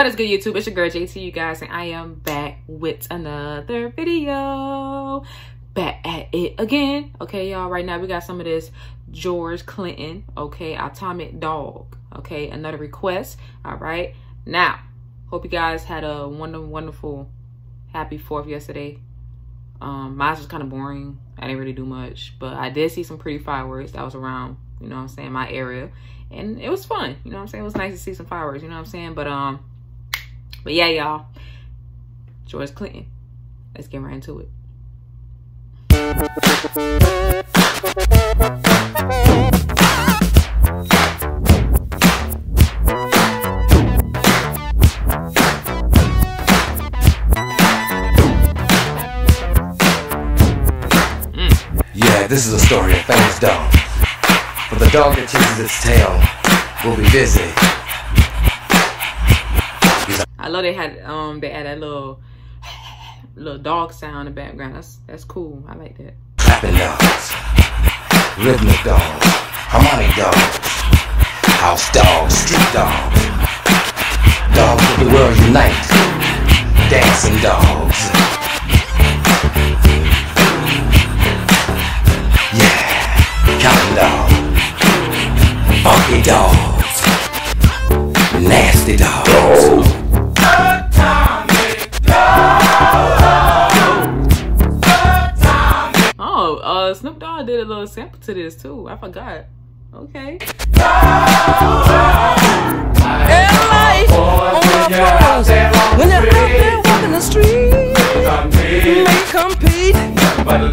What is good, YouTube? It's your girl JT, you guys, and I am back with another video. Back at it again. Okay, y'all, right now we got some of this George Clinton, okay, Atomic Dog, okay, another request, all right. Now, hope you guys had a wonderful, wonderful, happy 4th yesterday. Um, mine was kind of boring. I didn't really do much, but I did see some pretty fireworks that was around, you know what I'm saying, my area. And it was fun, you know what I'm saying? It was nice to see some fireworks, you know what I'm saying? But, um, but yeah, y'all. George Clinton. Let's get right into it. Yeah, this is a story of famous dog. For the dog that chases its tail will be busy. I love they had um they had that little little dog sound in the background. That's that's cool. I like that. Rhythmic dogs, harmonic dogs, house dogs, street dogs sample to this too. I forgot. Okay. When you're out there walking the street, you may compete. Other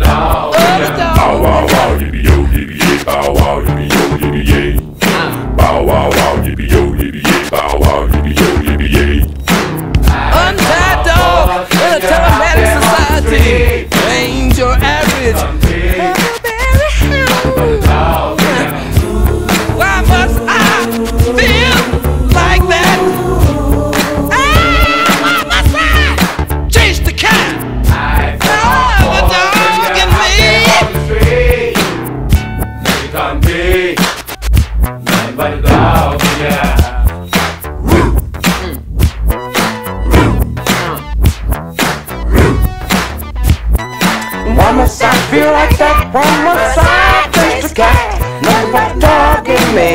feel like that? Why must I face the cat? Nothing but the dog in me.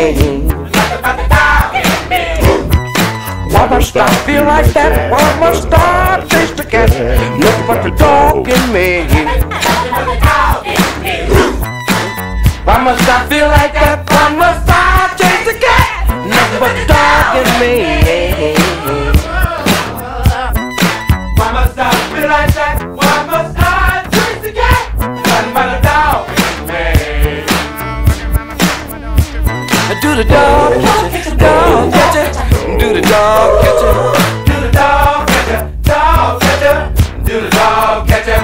Why must I feel like that? Why must I face the cat? Nothing but the dog in me. Why must I feel like that? Why must I chase the cat? Nothing but dog in me. It. Do the dog catch it. Do the dog catcher,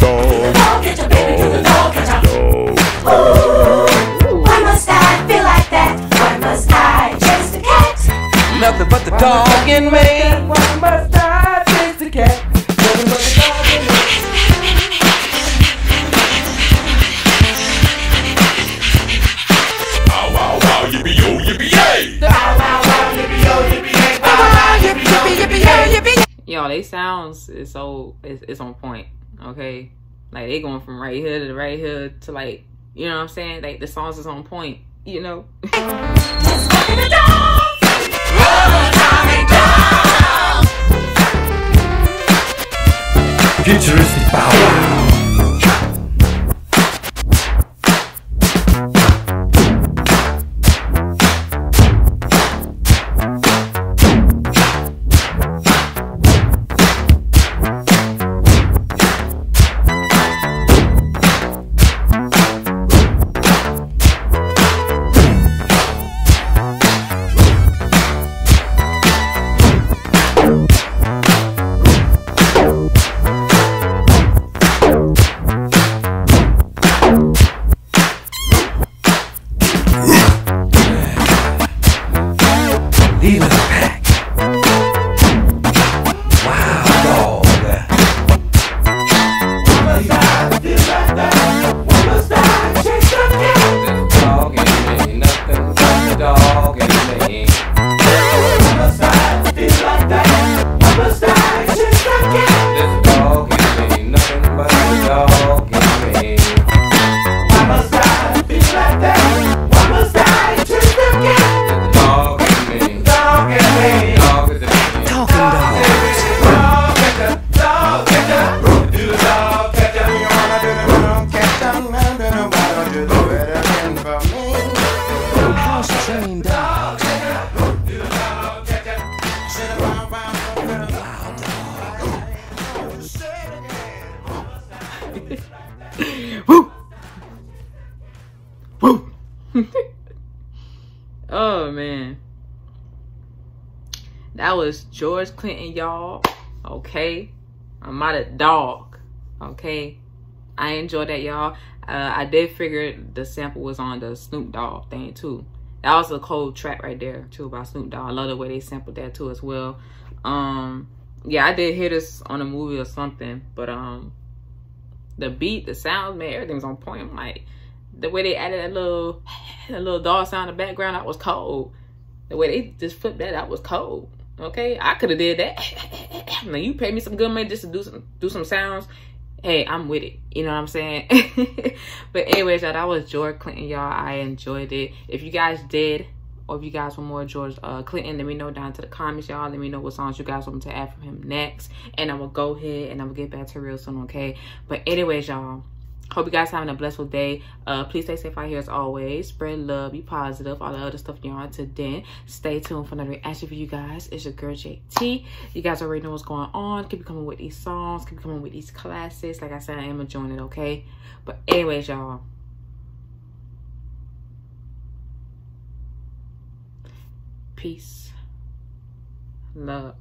dog catcher, do the dog catcher. Why must I feel like that? Why must I chase the cat? Nothing but the dog in me. Why must I chase the cat? Nothing but the sounds is so it's, it's on point. Okay. Like they going from right here to right here to like you know what I'm saying? Like the songs is on point, you know? Futuristic bow Woo! Woo! oh man. That was George Clinton, y'all. Okay. I'm not a dog. Okay. I enjoyed that, y'all. Uh, I did figure the sample was on the Snoop Dogg thing too. That was a cold track right there too by Snoop Dogg. I love the way they sampled that too as well. Um, yeah, I did hear this on a movie or something, but um, the beat, the sound, man, everything's on point. Like, the way they added that little, that little dog sound in the background, that was cold. The way they just flipped that, that was cold. Okay, I could have did that. now you pay me some good money just to do some do some sounds. Hey, I'm with it. You know what I'm saying? but anyways, y'all, that was George Clinton, y'all. I enjoyed it. If you guys did, or if you guys want more George uh, Clinton, let me know down to the comments, y'all. Let me know what songs you guys want me to add from him next. And I will go ahead and I will get back to real soon, okay? But anyways, y'all. Hope you guys having a blessed day. Uh, please stay safe out here as always. Spread love, be positive, all the other stuff you're on to then. Stay tuned for another reaction for you guys. It's your girl JT. You guys already know what's going on. Keep coming with these songs. Keep coming with these classes. Like I said, I am enjoying it, okay? But anyways, y'all. Peace. Love.